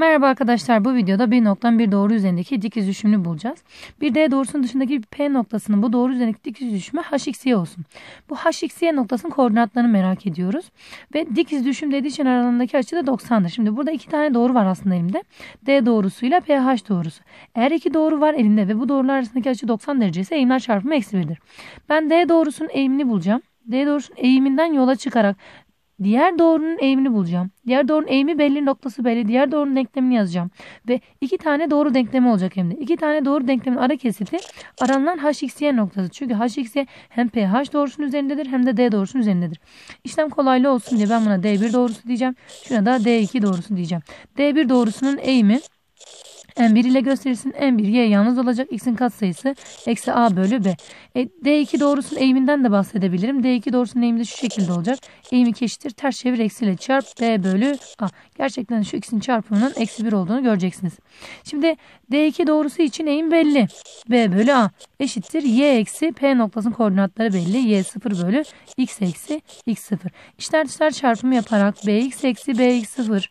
Merhaba arkadaşlar bu videoda bir noktanın bir doğru üzerindeki dik düşümünü bulacağız. Bir D doğrusunun dışındaki bir P noktasının bu doğru üzerindeki dik düşümü HXY olsun. Bu HXY noktasının koordinatlarını merak ediyoruz. Ve dik düşüm dediği için aralarındaki açı da 90'dır. Şimdi burada iki tane doğru var aslında elimde. D doğrusuyla PH doğrusu. Eğer iki doğru var elimde ve bu doğrular arasındaki açı 90 derece ise eğimler çarpımı eksi 1'dir. Ben D doğrusunun eğimini bulacağım. D doğrusunun eğiminden yola çıkarak Diğer doğrunun eğimini bulacağım. Diğer doğrunun eğimi belli noktası belli. Diğer doğrunun denklemini yazacağım. Ve iki tane doğru denklemi olacak hem de. İki tane doğru denklemin ara kesiti aranılan HXY noktası. Çünkü HXY hem PH doğrusunun üzerindedir hem de D doğrusunun üzerindedir. İşlem kolaylı olsun diye ben buna D1 doğrusu diyeceğim. Şuna da D2 doğrusu diyeceğim. D1 doğrusunun eğimi n1 ile gösterilsin. n1 y yalnız olacak. x'in katsayısı eksi a bölü b. E, d2 doğrusunun eğiminden de bahsedebilirim. d2 doğrusunun eğimi de şu şekilde olacak. Eğim 2 eşittir. Ters çevir eksiyle çarp b bölü a. Gerçekten şu x'in çarpımının eksi 1 olduğunu göreceksiniz. Şimdi d2 doğrusu için eğim belli. b bölü a eşittir. y eksi p noktasının koordinatları belli. y 0 bölü x eksi x 0. İşler dışlar çarpımı yaparak bx eksi bx 0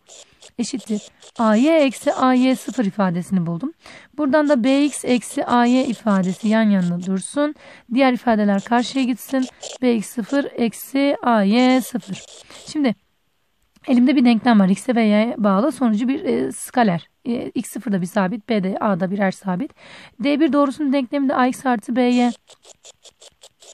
eşittir. AY eksi AY 0 ifadesini buldum. Buradan da BX eksi AY ifadesi yan yana dursun. Diğer ifadeler karşıya gitsin. BX 0 eksi AY 0. Şimdi elimde bir denklem var. X'e ve Y'ye bağlı sonucu bir e, skaler. E, X 0 da bir sabit. B de A'da birer sabit. D1 doğrusunun denklemi de AX artı BY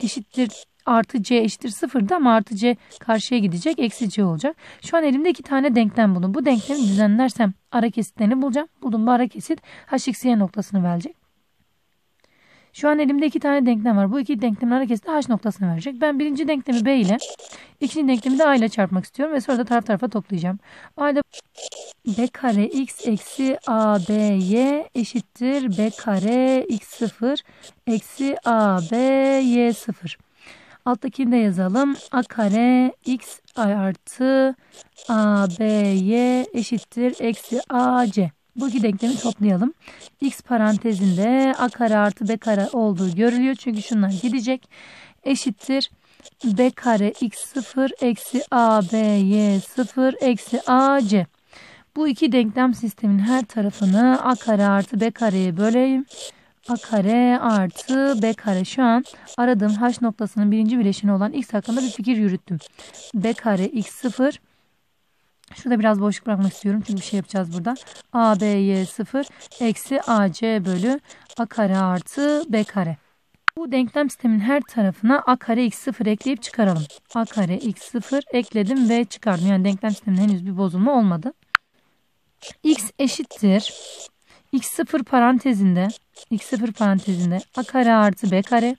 eşittir artı c eşittir sıfırdı ama artı c karşıya gidecek. Eksi c olacak. Şu an elimde iki tane denklem buldum. Bu denklemi düzenlersem ara kesitlerini bulacağım. Buldum bu ara kesit hxy noktasını verecek. Şu an elimde iki tane denklem var. Bu iki denklemin ara kesiti h noktasını verecek. Ben birinci denklemi b ile ikinci denklemi de a ile çarpmak istiyorum ve sonra da taraf tarafa toplayacağım. A'da b kare x eksi a b y eşittir b kare x sıfır eksi a b y sıfır. Alttakini de yazalım. A kare x artı a b y eşittir eksi a c. Bu iki denklemi toplayalım. X parantezinde a kare artı b kare olduğu görülüyor. Çünkü şunlar gidecek. Eşittir b kare x sıfır eksi a b y sıfır eksi a c. Bu iki denklem sistemin her tarafını a kare artı b kareye böleyim a kare artı b kare. Şu an aradığım h noktasının birinci bileşeni olan x hakkında bir fikir yürüttüm. b kare x sıfır. Şurada biraz boşluk bırakmak istiyorum. Çünkü bir şey yapacağız burada. a b y sıfır eksi a c bölü a kare artı b kare. Bu denklem sistemin her tarafına a kare x sıfır ekleyip çıkaralım. a kare x sıfır ekledim ve çıkardım. Yani denklem sistemin henüz bir bozulma olmadı. x eşittir x0 parantezinde x0 parantezinde a kare artı b kare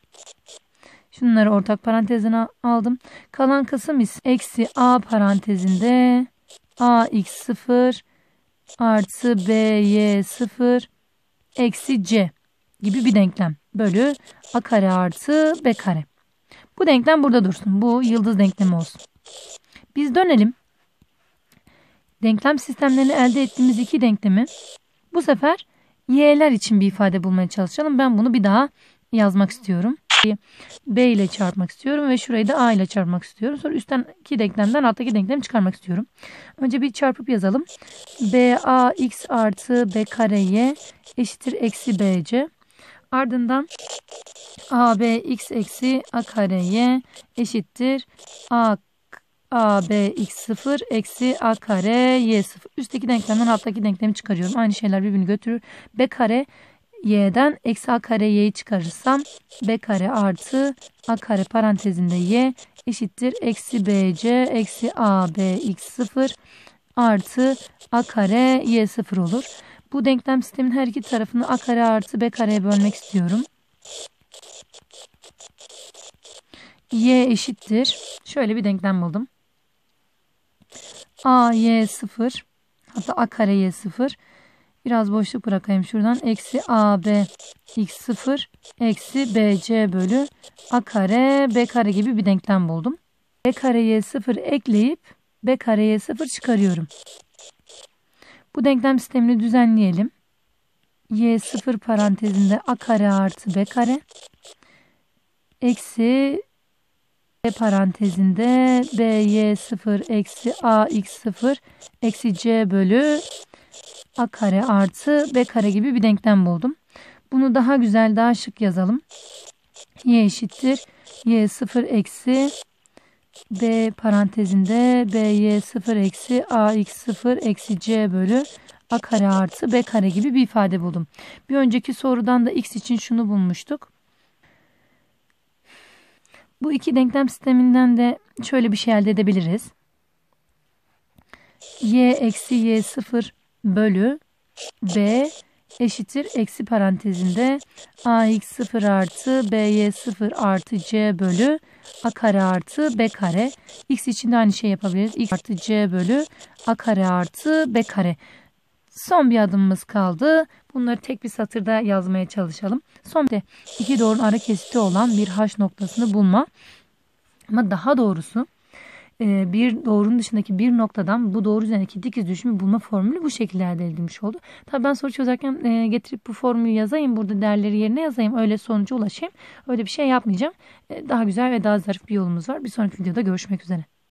şunları ortak parantezine aldım. Kalan kısım ise eksi a parantezinde a x0 artı b y 0 eksi c gibi bir denklem bölü a kare artı b kare. Bu denklem burada dursun. Bu yıldız denklemi olsun. Biz dönelim. Denklem sistemlerini elde ettiğimiz iki denklemi bu sefer y'ler için bir ifade bulmaya çalışalım. Ben bunu bir daha yazmak istiyorum. B ile çarpmak istiyorum ve şurayı da A ile çarpmak istiyorum. Sonra üstten iki denklemden alttaki denklemi çıkarmak istiyorum. Önce bir çarpıp yazalım. B x artı B kare y eşittir eksi BC. Ardından A B x eksi A kare y eşittir A a b x 0 eksi a kare y 0. Üstteki denklemden alttaki denklemi çıkarıyorum. Aynı şeyler birbirini götürür. b kare y'den eksi a kare y'yi çıkarırsam b kare artı a kare parantezinde y eşittir eksi bc eksi a b x 0 artı a kare y 0 olur. Bu denklem sistemin her iki tarafını a kare artı b kareye bölmek istiyorum. y eşittir. Şöyle bir denklem buldum a y 0 hatta a kare y 0 biraz boşluk bırakayım şuradan eksi a b x 0 eksi b c bölü a kare b kare gibi bir denklem buldum. b kare y 0 ekleyip b kare y 0 çıkarıyorum. Bu denklem sistemini düzenleyelim. y 0 parantezinde a kare artı b kare eksi parantezinde by0 eksi ax0 eksi c bölü a kare artı b kare gibi bir denklem buldum. Bunu daha güzel daha şık yazalım. y eşittir y 0 eksi b parantezinde by 0 eksi ax 0 eksi c bölü a kare artı b kare gibi bir ifade buldum. Bir önceki sorudan da x için şunu bulmuştuk. Bu iki denklem sisteminden de şöyle bir şey elde edebiliriz. y eksi y 0 bölü b eşittir eksi parantezinde ax 0 artı by 0 artı c bölü a kare artı b kare. x için de aynı şey yapabiliriz. x artı c bölü a kare artı b kare. Son bir adımımız kaldı. Bunları tek bir satırda yazmaya çalışalım. Son bir iki doğrunun ara kesiti olan bir h noktasını bulma. Ama daha doğrusu e, bir doğrunun dışındaki bir noktadan bu doğru üzerindeki dikiz düşümü bulma formülü bu şekilde elde edilmiş oldu. Tabii ben soru çözerken e, getirip bu formülü yazayım. Burada değerleri yerine yazayım. Öyle sonuca ulaşayım. Öyle bir şey yapmayacağım. E, daha güzel ve daha zarif bir yolumuz var. Bir sonraki videoda görüşmek üzere.